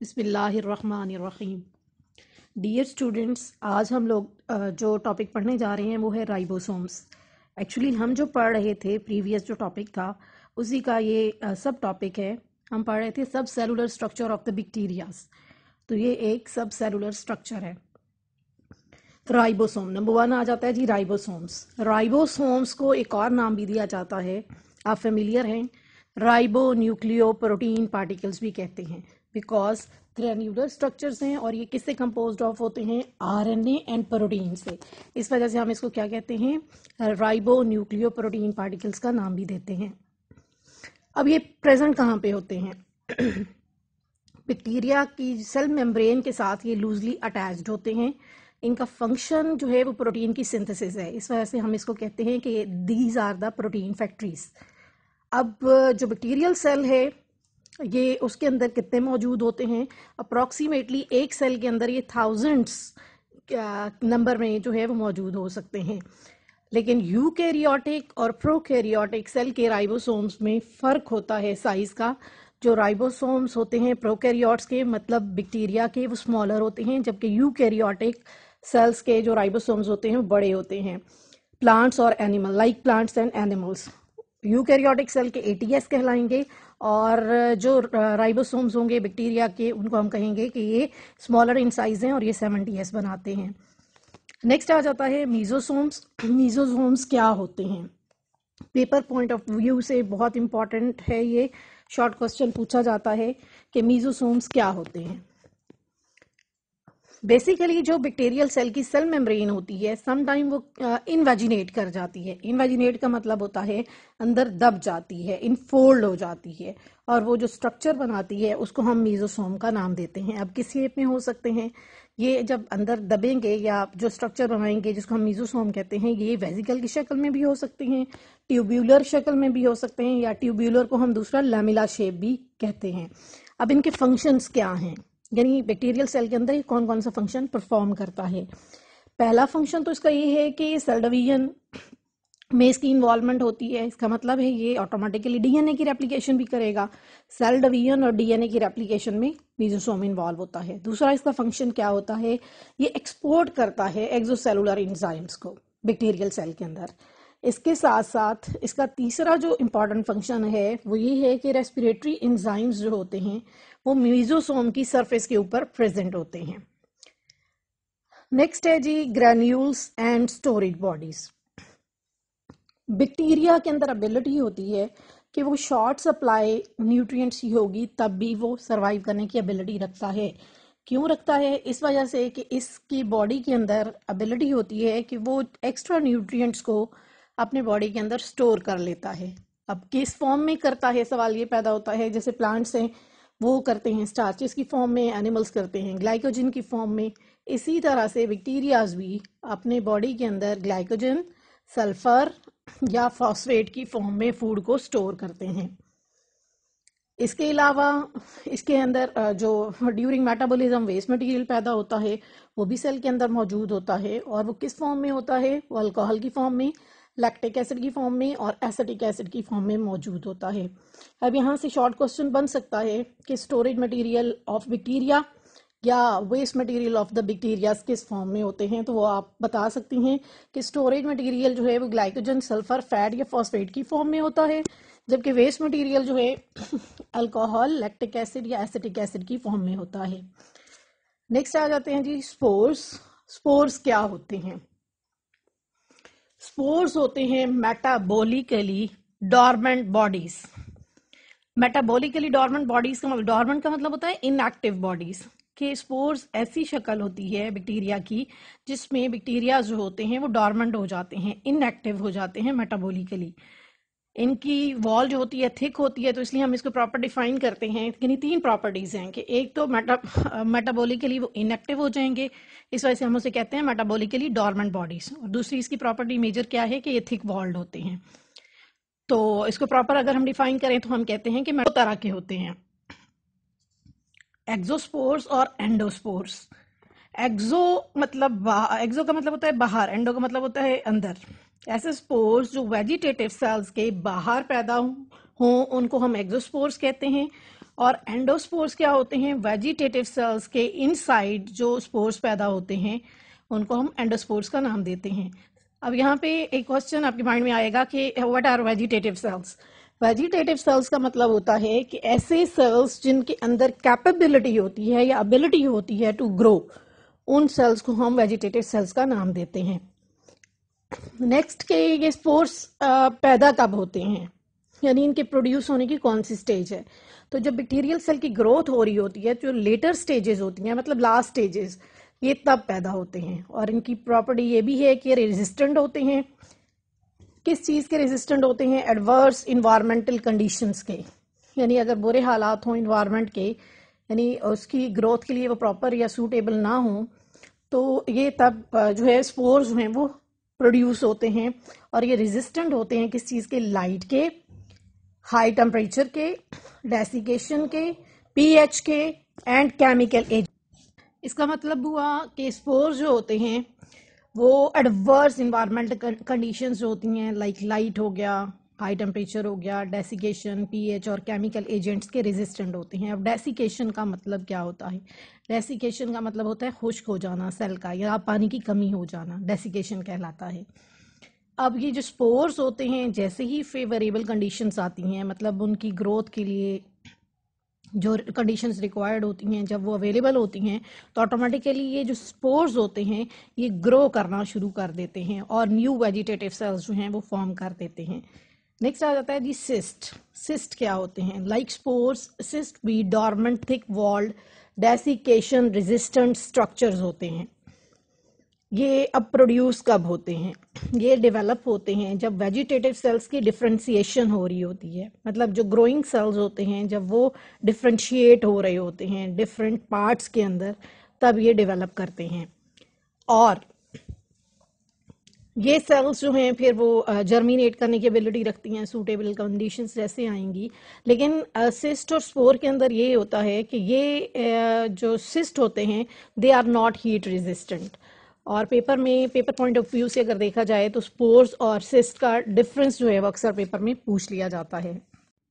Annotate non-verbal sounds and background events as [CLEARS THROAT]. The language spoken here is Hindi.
बिस्मिल्लाहिर्रहमानिर्रहीम। डियर स्टूडेंट्स आज हम लोग जो टॉपिक पढ़ने जा रहे हैं वो है राइबोसोम्स एक्चुअली हम जो पढ़ रहे थे प्रीवियस जो टॉपिक था, उसी का ये सब टॉपिक है। हम पढ़ रहे थे subcellular structure of the bacterias तो ये एक सब सेलुलर स्ट्रक्चर है। राइबोसोम नंबर वन आ जाता है जी राइबोसोम्स राइबोसोम्स को एक और नाम भी दिया जाता है। आप फेमिलियर हैं? राइबो न्यूक्लियो प्रोटीन पार्टिकल्स भी कहते हैं। बिकॉज़ ग्रेन्यूलर स्ट्रक्चर्स हैं और ये किससे कंपोज ऑफ़ होते हैं? आर आरएनए एंड प्रोटीन से। इस वजह से हम इसको क्या कहते हैं? राइबो न्यूक्लियो प्रोटीन पार्टिकल्स का नाम भी देते हैं। अब ये प्रेजेंट कहाँ पे होते हैं? [CLEARS THROAT] बैक्टीरिया की सेल मेम्ब्रेन के साथ ये लूजली अटैच्ड होते हैं। इनका फ़ंक्शन जो है वो प्रोटीन की सिंथेसिस है। इस वजह से हम इसको कहते हैं कि these are the protein factories अब, जो बैक्टीरियल सेल है ये उसके अंदर कितने मौजूद होते हैं? अप्रॉक्सीमेटली एक सेल के अंदर ये थाउजेंड्स नंबर में जो है वो मौजूद हो सकते हैं। लेकिन यू कैरियोटिक और प्रोकैरियोटिक सेल के राइबोसोम्स में फ़र्क होता है साइज़ का। जो राइबोसोम्स होते हैं प्रोकैरियोट्स के मतलब बैक्टीरिया के, वो स्मॉलर होते हैं, जबकि यू कैरियोटिक सेल्स के जो राइबोसोम्स होते हैं, वो बड़े होते हैं। प्लांट्स और animal like plants and animals eukaryotic cell के एटीएस कहलाएँगे और जो राइबोसोम्स होंगे, बैक्टीरिया के, उनको हम कहेंगे कि ये स्मॉलर इन साइज़ हैं और ये सेवेंटी एस बनाते हैं। नेक्स्ट आ जाता है मीजोसोम्स मीजोसोम्स क्या होते हैं? पेपर पॉइंट ऑफ़ व्यू से बहुत इंपॉर्टेंट है ये। शॉर्ट क्वेश्चन पूछा जाता है कि मीजोसोम्स क्या होते हैं? बेसिकली जो बैक्टीरियल सेल की सेल मेम्ब्रेन होती है सम टाइम वो इनवेजिनेट कर जाती है। इनवेजिनेट का मतलब होता है, अंदर दब जाती है इनफोल्ड हो जाती है। और वो जो स्ट्रक्चर बनाती है, उसको हम मीजोसोम का नाम देते हैं। अब किस शेप में हो सकते हैं? ये जब अंदर दबेंगे या जो स्ट्रक्चर बनाएँगे, जिसको हम मीजोसोम कहते हैं, ये वेजिकल की शक्ल में भी हो सकते हैं ट्यूब्यूलर शक्ल में भी हो सकते हैं, या ट्यूब्यूलर को हम दूसरा लैमिला शेप भी कहते हैं। अब इनके फ़ंक्शंस क्या हैं? यानी बैक्टीरियल सेल के अंदर कौन कौन सा फ़ंक्शन परफॉर्म करता है। पहला फ़ंक्शन तो इसका ये है कि सेल डिवीज़न में इसकी इन्वॉल्वमेंट होती है। इसका मतलब है ये ऑटोमेटिकली डीएनए की रेप्लिकेशन भी करेगा। सेल डिवीज़न और डीएनए की रेप्लिकेशन में मीजोसोम इन्वॉल्व होता है। दूसरा इसका फ़ंक्शन क्या होता है? ये एक्सपोर्ट करता है एक्सोसेलुलर इंजाइम्स को बैक्टीरियल सेल के अंदर। इसके साथ साथ इसका तीसरा जो इंपॉर्टेंट फ़ंक्शन है, वो ये है कि रेस्पिरेटरी इंजाइम्स जो होते हैं, वो म्यूजोसोम की सरफेस के ऊपर प्रेजेंट होते हैं। नेक्स्ट है जी granules and storage bodies bacteria के अंदर एबिलिटी होती है कि वो शॉर्ट सप्लाई न्यूट्रिएंट्स ही होगी, तब भी वो सरवाइव करने की एबिलिटी रखता है। क्यों रखता है? इस वजह से कि इसकी बॉडी के अंदर एबिलिटी होती है कि वो एक्स्ट्रा न्यूट्रिएंट्स को अपने बॉडी के अंदर स्टोर कर लेता है। अब किस फॉर्म में करता है सवाल ये पैदा होता है, जैसे प्लांट्स हैं, वो करते हैं स्टार्चेस की फॉर्म में एनिमल्स करते हैं ग्लाइकोजन की फॉर्म में। इसी तरह से बैक्टीरियाज भी अपने बॉडी के अंदर ग्लाइकोजन सल्फ़र या फॉस्फेट की फॉर्म में फ़ूड को स्टोर करते हैं। इसके अलावा, इसके अंदर जो ड्यूरिंग मेटाबॉलिज्म वेस्ट मटेरियल पैदा होता है, वो भी सेल के अंदर मौजूद होता है। और वो किस फॉर्म में होता है? वो अल्कोहल की फॉर्म में। लैक्टिक एसिड की फॉर्म में और एसिटिक एसिड की फॉर्म में मौजूद होता है। अब यहाँ से शॉर्ट क्वेश्चन बन सकता है कि स्टोरेज मटेरियल ऑफ़ बैक्टीरिया या waste material of the bacteria किस फॉर्म में होते हैं? तो वो आप बता सकती हैं कि स्टोरेज मटेरियल जो है वो ग्लाइकोजन सल्फ़र फैट या फॉस्फेट की फॉर्म में होता है, जबकि वेस्ट मटेरियल जो है अल्कोहल लैक्टिक एसिड या एसिटिक एसिड की फॉर्म में होता है। नेक्स्ट आ जाते हैं जी स्पोर्स स्पोर्स क्या होते हैं? स्पोर्स होते हैं metabolically dormant bodies. Metabolically dormant bodies का मतलब डॉर्मेंट का मतलब होता है इनएक्टिव बॉडीज के स्पोर्स ऐसी शक्ल होती है बैक्टीरिया की, जिसमें बैक्टीरिया जो होते हैं वो डॉर्मेंट हो जाते हैं इनएक्टिव हो जाते हैं मेटाबोलिकली इनकी वॉल जो होती है थिक होती है तो इसलिए हम इसको प्रॉपर डिफाइन करते हैं। यानी तीन प्रॉपर्टीज़ हैं कि एक तो मेटा [LAUGHS] मेटाबोलिकली वो इनएक्टिव हो जाएँगे, इस वजह से हम उसे कहते हैं मेटाबोलिकली डॉर्मेंट बॉडीज और दूसरी इसकी प्रॉपर्टी मेजर क्या है कि ये थिक वॉल्ड होते हैं। तो इसको प्रॉपर अगर हम डिफाइन करें तो हम कहते हैं कि दो तरह के होते हैं। एक्जोस्पोर्स और एंडोस्पोर्स एक्जो मतलब एक्सो का मतलब होता है बाहर एंडो का मतलब होता है अंदर। ऐसे स्पोर्स जो वेजिटेटिव सेल्स के बाहर पैदा हों उनको हम एग्जोस्पोर्स कहते हैं। और एंडोस्पोर्स क्या होते हैं? वेजिटेटिव सेल्स के इनसाइड जो स्पोर्स पैदा होते हैं, उनको हम एंडोस्पोर्स का नाम देते हैं। अब यहाँ पे एक क्वेश्चन आपके माइंड में आएगा कि what are vegetative cells vegetative cells का मतलब होता है कि ऐसे सेल्स जिनके अंदर कैपेबिलिटी होती है या एबिलिटी होती है टू ग्रो उन सेल्स को हम वेजिटेटिव सेल्स का नाम देते हैं। नेक्स्ट के ये स्पोर्स पैदा कब होते हैं? यानी इनके प्रोड्यूस होने की कौन सी स्टेज है? तो जब बैक्टीरियल सेल की ग्रोथ हो रही होती है, जो लेटर स्टेजेस होती हैं मतलब लास्ट स्टेजेस, ये तब पैदा होते हैं। और इनकी प्रॉपर्टी ये भी है कि ये रेजिस्टेंट होते हैं। किस चीज़ के रेजिस्टेंट होते हैं? एडवर्स इन्वायरमेंटल कंडीशंस के। यानी अगर बुरे हालात हों इन्वायरमेंट के, यानी उसकी ग्रोथ के लिए वो प्रॉपर या सूटेबल ना हो तो ये तब जो है, स्पोर्स हैं वो प्रोड्यूस होते हैं और ये रेजिस्टेंट होते हैं किस चीज़ के? लाइट के हाई टेम्परेचर के डेसिकेशन के पीएच के एंड केमिकल एज इसका मतलब हुआ कि स्पोर जो होते हैं, वो एडवर्स इन्वायरमेंट कंडीशंस जो होती हैं लाइक लाइट हो गया हाई टेम्परेचर हो गया डेसिकेशन पीएच और केमिकल एजेंट्स के रेजिस्टेंट होते हैं। अब डेसिकेशन का मतलब क्या होता है? डेसिकेशन का मतलब होता है खुश्क हो जाना सेल का, या पानी की कमी हो जाना डेसिकेशन कहलाता है। अब ये जो स्पोर्स होते हैं, जैसे ही फेवरेबल कंडीशंस आती हैं मतलब उनकी ग्रोथ के लिए जो कंडीशंस रिक्वायर्ड होती हैं, जब वो अवेलेबल होती हैं तो ऑटोमेटिकली ये जो स्पोर्स होते हैं, ये ग्रो करना शुरू कर देते हैं और न्यू वेजिटेटिव सेल्स जो हैं, वो फॉर्म कर देते हैं। नेक्स्ट आ जाता है जी सिस्ट सिस्ट क्या होते हैं? लाइक स्पोर्स सिस्ट भी dormant thick walled desiccation resistant structures होते हैं. ये अब प्रोड्यूस कब होते हैं? ये डेवलप होते हैं जब वेजिटेटिव सेल्स की डिफ्रेंसिएशन हो रही होती है. मतलब जो ग्रोइंग सेल्स होते हैं, जब वो डिफ्रेंशिएट हो रहे होते हैं डिफरेंट पार्ट्स के अंदर, तब ये डेवलप करते हैं. और ये सेल्स जो हैं, फिर वो जर्मिनेट करने की एबिलिटी रखती हैं सूटेबल कंडीशन जैसे आएँगी। लेकिन सिस्ट और स्पोर के अंदर ये होता है कि ये जो सिस्ट होते हैं they are not heat resistant और पेपर में पेपर पॉइंट ऑफ़ व्यू से अगर देखा जाए तो स्पोर्स और सिस्ट का डिफरेंस जो है, वो अक्सर पेपर में पूछ लिया जाता है।